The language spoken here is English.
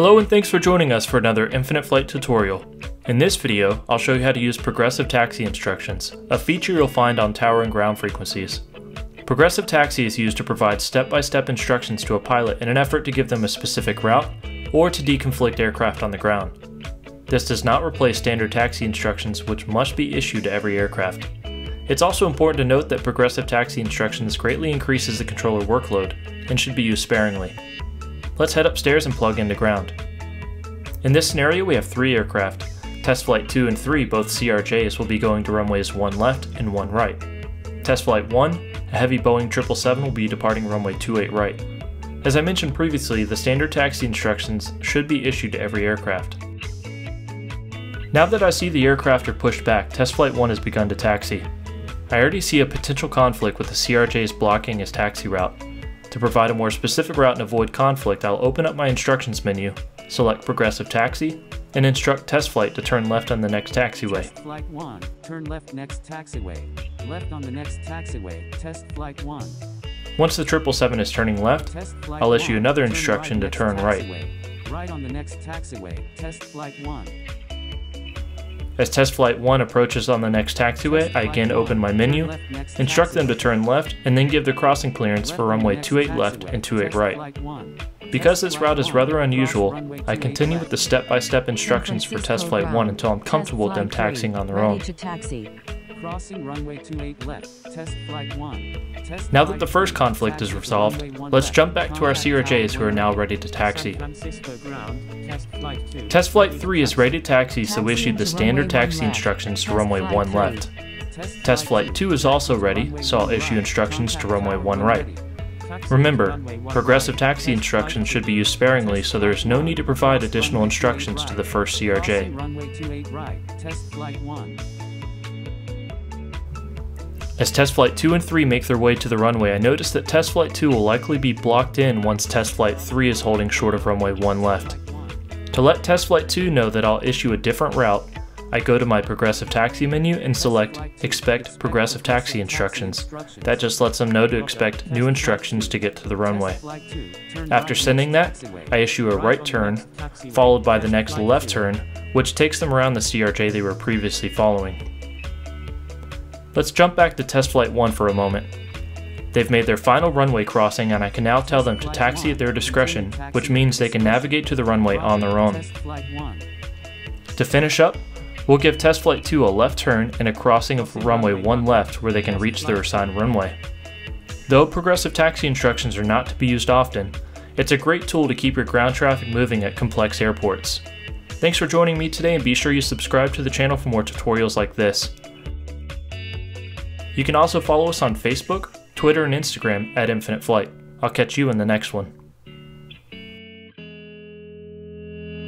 Hello and thanks for joining us for another Infinite Flight tutorial. In this video, I'll show you how to use Progressive Taxi instructions, a feature you'll find on tower and ground frequencies. Progressive Taxi is used to provide step-by-step -step instructions to a pilot in an effort to give them a specific route, or to deconflict aircraft on the ground. This does not replace standard taxi instructions which must be issued to every aircraft. It's also important to note that Progressive Taxi instructions greatly increases the controller workload and should be used sparingly. Let's head upstairs and plug into ground. In this scenario we have three aircraft. Test Flight 2 and 3, both CRJs, will be going to runways 1 left and 1 right. Test Flight 1, a heavy Boeing 777 will be departing runway 28 right. As I mentioned previously, the standard taxi instructions should be issued to every aircraft. Now that I see the aircraft are pushed back, Test Flight 1 has begun to taxi. I already see a potential conflict with the CRJs blocking his taxi route. To provide a more specific route and avoid conflict, I'll open up my instructions menu, select Progressive Taxi, and instruct test flight to turn left on the next taxiway. Test flight 1, turn left next taxiway. Left on the next taxiway, test flight 1. Once the 777 is turning left, I'll issue another instruction to turn right. Right on the next taxiway, test flight 1. As test flight 1 approaches on the next taxiway, I again open my menu, instruct them to turn left, and then give the crossing clearance for runway 28 left and 28 right. Because this route is rather unusual, I continue with the step-by-step instructions for test flight 1 until I'm comfortable with them taxiing on their own. Ready to taxi. Crossing runway 28 left, test flight 1. Test Now that the first conflict is resolved, let's jump back to our CRJs who are now ready to taxi. San Francisco ground, test flight 2. Test flight 3 is ready to taxi, so we issued the standard taxi instructions to runway 1 left. Test flight 2 is also ready, so I'll issue instructions to runway 1 right. Remember, progressive taxi instructions should be used sparingly, so there is no need to provide additional instructions to the first CRJ. As test flight 2 and 3 make their way to the runway, I notice that test flight 2 will likely be blocked in once test flight 3 is holding short of runway 1 left. To let test flight 2 know that I'll issue a different route, I go to my progressive taxi menu and select expect progressive taxi instructions. That just lets them know to expect new instructions to get to the runway. After sending that, I issue a right turn, followed by the next left turn, which takes them around the CRJ they were previously following. Let's jump back to test flight 1 for a moment. They've made their final runway crossing and I can now tell them to taxi at their discretion, which means they can navigate to the runway on their own. Test flight 1. To finish up, we'll give test flight 2 a left turn and a crossing of runway 1 left where they can reach their assigned runway. Though progressive taxi instructions are not to be used often, it's a great tool to keep your ground traffic moving at complex airports. Thanks for joining me today and be sure you subscribe to the channel for more tutorials like this. You can also follow us on Facebook, Twitter, and Instagram at Infinite Flight. I'll catch you in the next one.